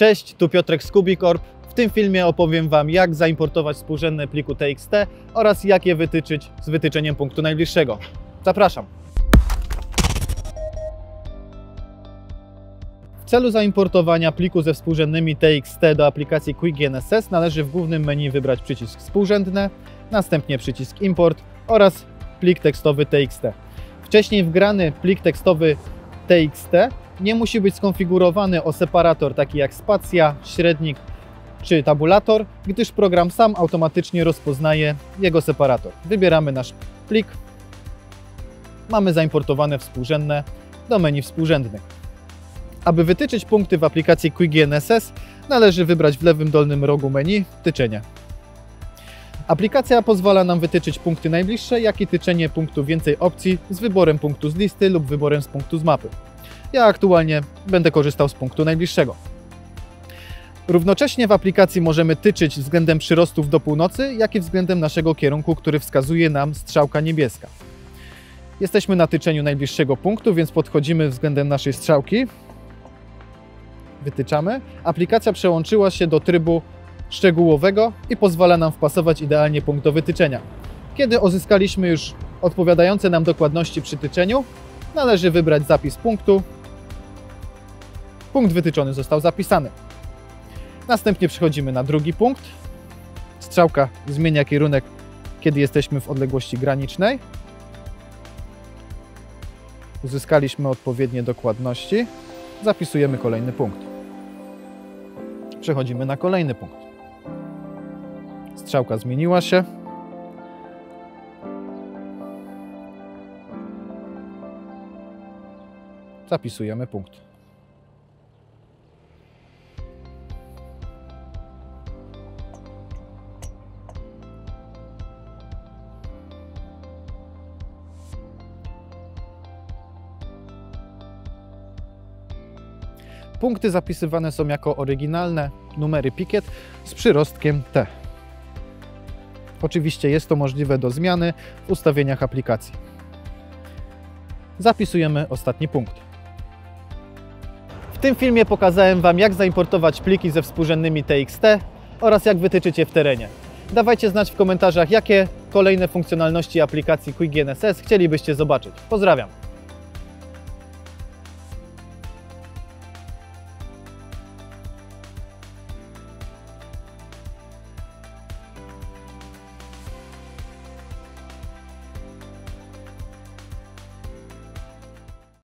Cześć, tu Piotrek z Kubicorp. W tym filmie opowiem Wam, jak zaimportować współrzędne pliku TXT oraz jak je wytyczyć z wytyczeniem punktu najbliższego. Zapraszam. W celu zaimportowania pliku ze współrzędnymi TXT do aplikacji QuickGNSS należy w głównym menu wybrać przycisk współrzędne, następnie przycisk import oraz plik tekstowy TXT. Wcześniej wgrany plik tekstowy TXT nie musi być skonfigurowany o separator taki jak spacja, średnik czy tabulator, gdyż program sam automatycznie rozpoznaje jego separator. Wybieramy nasz plik. Mamy zaimportowane współrzędne do menu współrzędnych. Aby wytyczyć punkty w aplikacji QuickGNSS, należy wybrać w lewym dolnym rogu menu tyczenie. Aplikacja pozwala nam wytyczyć punkty najbliższe, jak i tyczenie punktu więcej opcji z wyborem punktu z listy lub wyborem z punktu z mapy. Ja aktualnie będę korzystał z punktu najbliższego. Równocześnie w aplikacji możemy tyczyć względem przyrostów do północy, jak i względem naszego kierunku, który wskazuje nam strzałka niebieska. Jesteśmy na tyczeniu najbliższego punktu, więc podchodzimy względem naszej strzałki. Wytyczamy. Aplikacja przełączyła się do trybu szczegółowego i pozwala nam wpasować idealnie punkt do wytyczenia. Kiedy uzyskaliśmy już odpowiadające nam dokładności przy tyczeniu, należy wybrać zapis punktu. Punkt wytyczony został zapisany. Następnie przechodzimy na drugi punkt. Strzałka zmienia kierunek, kiedy jesteśmy w odległości granicznej. Uzyskaliśmy odpowiednie dokładności. Zapisujemy kolejny punkt. Przechodzimy na kolejny punkt. Strzałka zmieniła się. Zapisujemy punkt. Punkty zapisywane są jako oryginalne numery pikiet z przyrostkiem T. Oczywiście jest to możliwe do zmiany w ustawieniach aplikacji. Zapisujemy ostatni punkt. W tym filmie pokazałem Wam, jak zaimportować pliki ze współrzędnymi TXT oraz jak wytyczyć je w terenie. Dawajcie znać w komentarzach, jakie kolejne funkcjonalności aplikacji QuickGNSS chcielibyście zobaczyć. Pozdrawiam!